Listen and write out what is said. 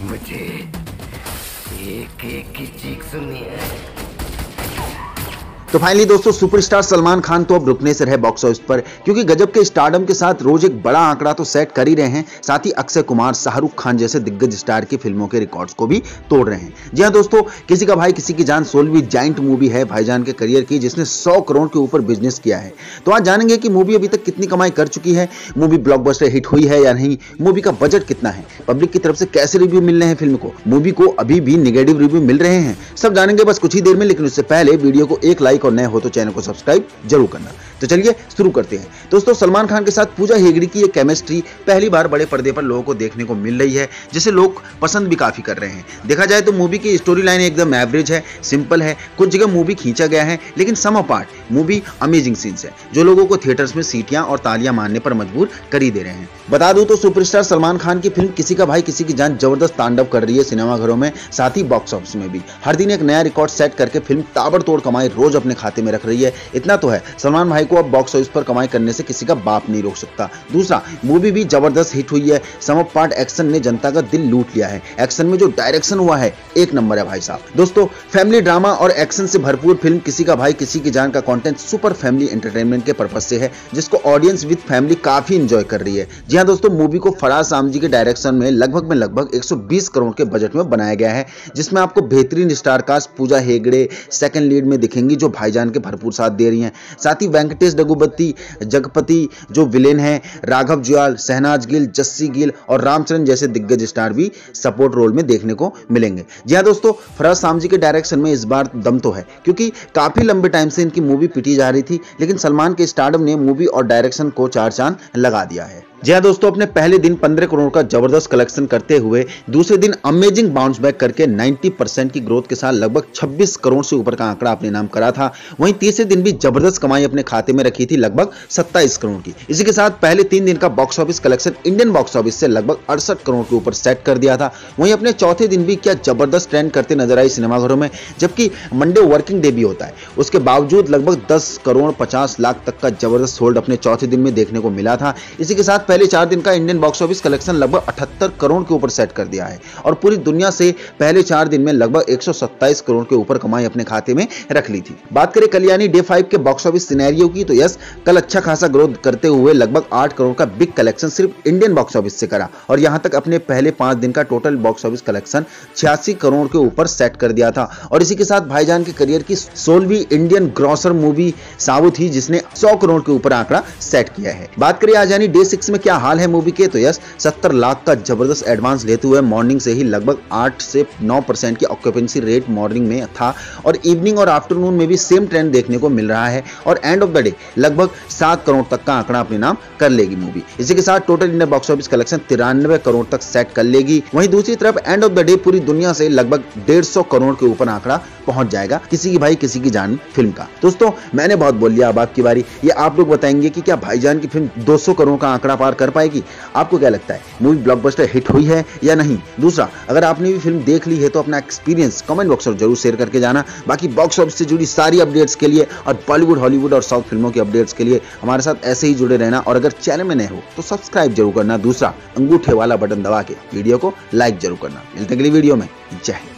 मुझे एक एक की चीख सुननी है। तो फाइनली दोस्तों सुपरस्टार सलमान खान तो अब रुकने से रहे बॉक्स ऑफ़िस पर, क्योंकि गजब के स्टारडम के साथ रोज एक बड़ा आंकड़ा तो सेट कर ही रहे हैं, साथ ही अक्षय कुमार, शाहरुख खान जैसे दिग्गज स्टार की फ़िल्मों के रिकॉर्ड्स को भी तोड़ रहे हैं। जी हाँ दोस्तों, किसी का भाई, किसी की जान, सोलहवीं जाइंट मूवी है भाईजान के करियर की, जिसने सौ करोड़ के ऊपर बिज़नेस किया है। तो आज जानेंगे कि मूवी अभी तक कितनी कमाई कर चुकी है मूवी ब्लॉकबस्टर हिट हुई है या नहीं मूवी का बजट कितना है पब्लिक की तरफ़ से कैसे रिव्यू मिल रहे हैं फ़िल्म को मूवी को अभी भी निगेटिव रिव्यू मिल रहे हैं। सब जानेंगे बस कुछ ही देर में, लेकिन उससे पहले वीडियो को एक लाइक और नए हो तो चैनल को सब्सक्राइब ज़रूर करना। तो चलिए, शुरू करते हैं। दोस्तों, सलमान खान के साथ पूजा हेगड़ी की ये केमिस्ट्री पहली बार बड़े पर्दे पर लोगों को देखने को मिल रही है, जिसे लोग पसंद भी काफ़ी कर रहे हैं। देखा जाए तो मूवी की स्टोरी लाइन एकदम एवरेज है सिंपल है, कुछ जगह मूवी खींचा गया है, लेकिन some part movie amazing scenes है, जो लोगों को थिएटर्स में सीटियाँ और तालियाँ मारने पर मजबूर कर ही दे रहे हैं। बता दूँ तो सुपरस्टार सलमान खान की फ़िल्म किसी का भाई, किसी की जान ज़बरदस्त तांडव कर रही है सिनेमाघरों में, साथ ही बॉक्स ऑफ़िस में भी। हर दिन एक नया रिकॉर्ड सेट करके फ़िल्म ताबड़तोड़ कमाई रोज अपने खाते में रख रही है। इतना तो है, सलमान भाई को अब बॉक्स ऑफ़िस पर कमाई करने से किसी का बाप नहीं रोक सकता। दूसरा मूवी भी ज़बरदस्त हिट हुई है। सम ऑफ़ पार्ट एक्शन ने जनता का दिल लूट लिया है। एक्शन में जो डायरेक्शन हुआ है, एक नंबर है भाई साहब। दोस्तों फैमिली ड्रामा और एक्शन से भरपूर फ़िल्म किसी का भाई, किसी की जान का कंटेंट सुपर फैमिली एंटरटेनमेंट के पर्पज से है, जिसको ऑडियंस विद फैमिली काफ़ी इंजॉय कर रही है। जी हाँ दोस्तों मूवी को फराज सामजी के डायरेक्शन में लगभग में लगभग 120 करोड़ के बजट में बनाया गया है, जिसमें आपको बेहतरीन star cast Pooja Hegde second lead में दिखेंगी, जो भाईजान के भरपूर साथ दे रही हैं। साथ ही वेंकटेश डगुबत्ती जगपति जो विलेन है, राघव जुआल सहनाज गिल, जस्सी गिल और रामचरण जैसे दिग्गज स्टार भी सपोर्ट रोल में देखने को मिलेंगे। जी हाँ दोस्तों, फराज सामजी के डायरेक्शन में इस बार दम तो है, क्योंकि काफ़ी लंबे टाइम से इनकी मूवी पिटी जा रही थी, लेकिन सलमान के स्टार्डम ने मूवी और डायरेक्शन को चार चाँद लगा दिया है। जी हाँ दोस्तों, अपने पहले दिन 15 करोड़ का ज़बरदस्त कलेक्शन करते हुए, दूसरे दिन अमेजिंग बाउंस बैक करके 90 परसेंट की ग्रोथ के साथ लगभग 26 करोड़ से ऊपर का आंकड़ा अपने नाम करा था। वहीं तीसरे दिन भी ज़बरदस्त कमाई अपने खाते में रखी थी लगभग 27 करोड़ की। इसी के साथ पहले तीन दिन का box office collection Indian box office से लगभग अड़सठ करोड़ के ऊपर सेट कर दिया था। वहीं अपने चौथे दिन भी क्या ज़बरदस्त ट्रेंड करते नज़र आई सिनेमाघरों में, जबकि मंडे वर्किंग डे भी होता है। उसके बावजूद लगभग दस करोड़ पचास लाख तक का ज़बरदस्त होल्ड अपने चौथे दिन में देखने को मिला था। इसी के साथ पहले चार दिन का इंडियन बॉक्स ऑफ़िस कलेक्शन लगभग 78 करोड़ के ऊपर सेट कर दिया है और पूरी दुनिया से पहले चार दिन में लगभग 127 करोड़ के ऊपर कमाई अपने खाते में रख ली थी। बात करें कल्याणी डे फाइव के बॉक्स ऑफ़िस सिनेरियो की तो यस, कल अच्छा खासा ग्रोथ करते हुए लगभग आठ करोड़ का बिग कलेक्शन सिर्फ़ इंडियन बॉक्स ऑफ़िस से करा और यहाँ तक अपने पहले पाँच दिन का टोटल बॉक्स ऑफ़िस कलेक्शन छियासी करोड़ के ऊपर सेट कर दिया था। और इसी के साथ भाईजान के करियर की सोलहवीं इंडियन ग्रॉसर मूवी साउथ ही जिसने सौ करोड़ के ऊपर आंकड़ा सेट किया है। बात करें आज यानी डे सिक्स में क्या हाल है मूवी के? तो यस 70 लाख का ज़बरदस्त एडवांस लेते हुए मॉर्निंग से ही लगभग 8 से 9 परसेंट की ऑक्यूपेंसी रेट मॉर्निंग में था और इवनिंग और आफ्टरनून में भी सेम ट्रेंड देखने को मिल रहा है और एंड ऑफ़ द डे लगभग सात करोड़ तक का आंकड़ा अपने नाम कर लेगी मूवी। इसी के साथ total India box office collection तिरानवे करोड़ तक सेट कर लेगी। वहीं दूसरी तरफ़ एंड ऑफ़ द डे पूरी दुनिया से लगभग डेढ़ करोड़ के ऊपर आंकड़ा पहुँच जाएगा किसी की भाई, किसी की जान फ़िल्म का। दोस्तों मैंने बहुत बोल लिया अब आपकी बारी। ये आप लोग बताएँगे कि क्या भाईजान की फ़िल्म 200 करोड़ का आंकड़ा पार कर पाएगी? आपको क्या लगता है मूवी ब्लॉकबस्टर हिट हुई है या नहीं? दूसरा, अगर आपने भी फ़िल्म देख ली है तो अपना एक्सपीरियंस कमेंट बॉक्स में ज़रूर शेयर करके जाना। बाकी बॉक्स ऑफ़िस से जुड़ी सारी अपडेट्स के लिए और बॉलीवुड हॉलीवुड और साउथ फ़िल्मों की अपडेट्स के लिए हमारे साथ ऐसे ही जुड़े रहना। और अगर चैनल में नए हो तो सब्सक्राइब ज़रूर करना। दूसरा, अंगूठे वाला बटन दबा के वीडियो को लाइक ज़रूर करना। मिलते अगली वीडियो में। जय हिंद।